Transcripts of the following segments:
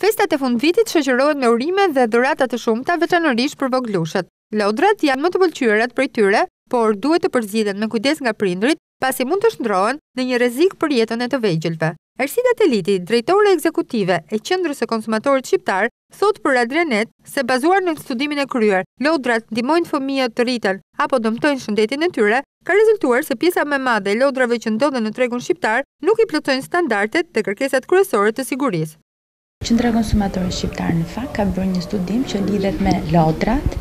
Festat e fundvitit shoqërohen me urime dhe dhurata të shumta veçanërisht për vogëlushët. Lodrat janë më të pëlqyerat prej tyre, por duhet të përzgjidhen me kujdes nga prindërit, pasi mund të shndërrohen në një rrezik për jetën e të vegjëlve. Ersida Teliti, drejtore ekzekutive e Qendrës së Konsumatorit Shqiptar, Thotë për Adria Net se bazuar në studimin e kryer, lodrat ndihmojnë fëmijët të rriten apo dëmtojnë shëndetin e tyre, ka rezultuar se pjesa më e madhe e lodrave që ndodhen në tregun shqiptar nuk i plotësojnë standardet dhe kërkesat kryesore të sigurisë. Qendra e Konsumatorit Shqiptar në fakt ka bërë një studim që lidhet me lodrat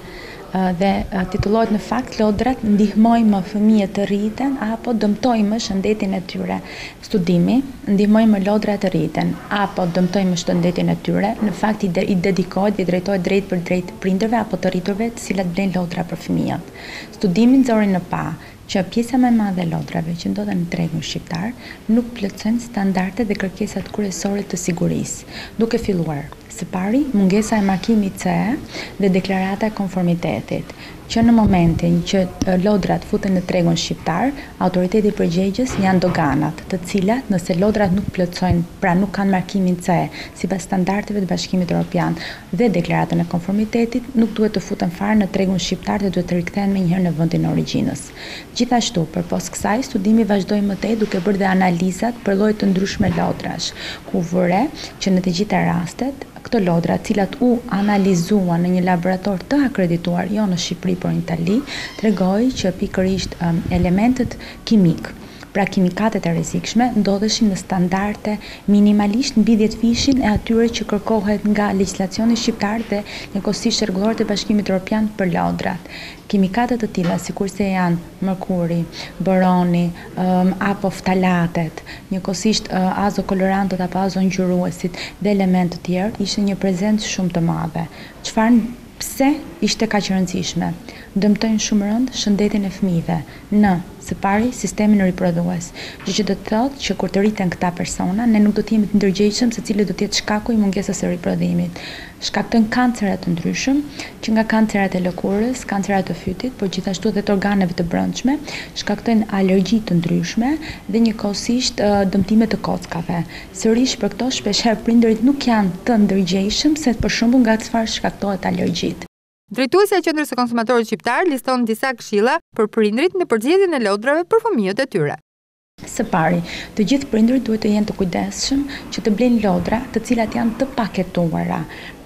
dhe titullohet në fakt lodrat ndihmojnë më fëmijët të rriten apo dëmtojnë më shëndetin e tyre. Studimi, Ndihmojnë më lodrat të rriten, apo dëmtojnë më shëndetin e tyre, në fakt i dedikohet dhe i drejtohet drejtpërdrejt prindërve apo të rriturve të cilat blejnë lodra për fëmijët. Studimi nxori në pah që pjesa më e madhe e lodrave që ndodhen në tregun shqiptar nuk plotësojnë standardet dhe kërkesat kryesore të sigurisë, duke filluar, së pari, mungesa e markimit CE dhe deklarata e konformitetit. Që në momentin që lodrat futen në tregun shqiptar, autoriteti përgjegjës janë doganat, të cilat nëse lodrat nuk plotësojnë, pra nuk kanë markimin CE, sipas standardeve të Bashkimit Europian dhe deklaratën e konformitetit, nuk duhet të futen fare në tregun shqiptar dhe duhet të rikthehen menjëherë në vendin e origjinës. Gjithashtu, përpos kësaj, studimi vazhdoi më tej duke bërë dhe analizat për lloje të ndryshme lodrash, ku vu re që në të gjitha rastet, Këto lodra, të cilat u analizuan në një laborator të akredituar, jo në Shqipëri por në Itali, tregoi që pikërisht elementët kimikë, pra kimikatet e rrezikshme, ndodheshin në standarde minimalisht mbi dhjetëfishin e atyre që kërkohet nga legjislacioni shqiptar dhe njëkohësisht rregulloret e Bashkimit Europian për lodrat. Kimikate të tilla, sikurse janë. mërkuri, boroni, apo ftalatet, njëkohësisht azokolorantët apo azongjyruesit dhe elementë të tjerë, ishin në prezencë shumë të madhe. Çfarë, pse ishte kaq e rëndësishme? Dëmtojnë shumë rëndë shëndetin e fëmijëve në, së pari, sistemin riprodhues, gjë që do të thotë që kur të rriten këta persona, ne nuk do të jemi të ndërgjegjshëm se cili do të jetë shkaku i mungesës së riprodhimit. Shkaktojnë kancera të ndryshëm, që nga kancerat e lëkurës, kancera të fytit, por gjithashtu edhe të organeve të brendshme, shkaktojnë alergji të ndryshme dhe njëkohësisht dëmtime të kockave. Sërish për këto shpeshherë prindërit nuk janë të ndërgjegjshëm se për shembull nga çfarë shkaktohet alergjitë. Drejtuesja e Qendrës së Konsumatorit Shqiptar liston disa këshilla për prindërit në përzgjedhjen e lodrave për fëmijët e tyre. Së pari, të gjithë prindërit duhet të jenë të kujdesshëm që të blejnë lodra të cilat janë të paketuara,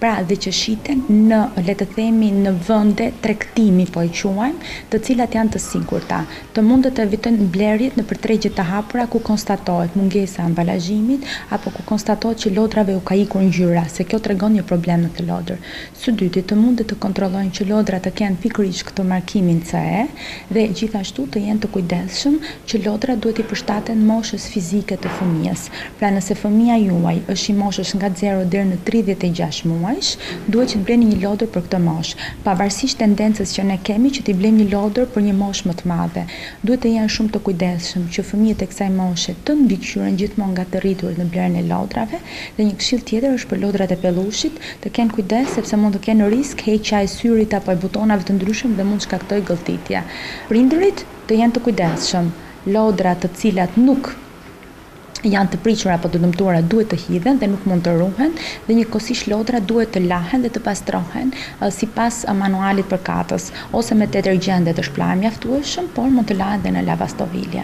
pra dhe që shiten në, le të themi, në vende tregtimi po e quajmë, të cilat janë të sigurta. Të mundet të evitojnë blerjet nëpër tregje të hapura ku konstatohet mungesa e ambalazhimit apo ku konstatohet që lodrave u ka ikur ngjyra, se kjo tregon një problem në atë lodër. Së dyti, të mundet të kontrollojnë që lodrat të kenë pikërisht këtë markimin CE dhe gjithashtu të jenë të kujdesshëm që lodrat duhet t'i përshtaten moshës fizike të fëmijës. Pra nëse fëmija juaj është i moshës nga zero deri në tridhjetë e gjashtë muaj, duhet që të bleni një lodër për këtë moshë. Pavarësisht tendencës që ne kemi që t'i blejmë një lodër për një moshë më të madhe, duhet të jenë shumë të kujdesshëm që fëmijët e kësaj moshe të mbikëqyren gjithmonë nga të rriturit në blerjen e lodrave dhe një këshillë tjetër është për lodrat e pelushit Të kenë kujdes sepse mund të kenë risk heqja e syrit apo e butonave të ndryshëm dhe mund të shkaktojë gëlltitje. Prindërit të jenë të kujdesshëm, lodrat të cilat nuk janë të prishura apo të dëmtuara duhet të hidhen dhe nuk mund të ruhen dhe njëkohësisht lodrat duhet të lahen dhe të pastrohen sipas manualit përkatës, ose me detergjente të shplarë mjaftueshëm, por mund të lahen dhe në lavastovilje.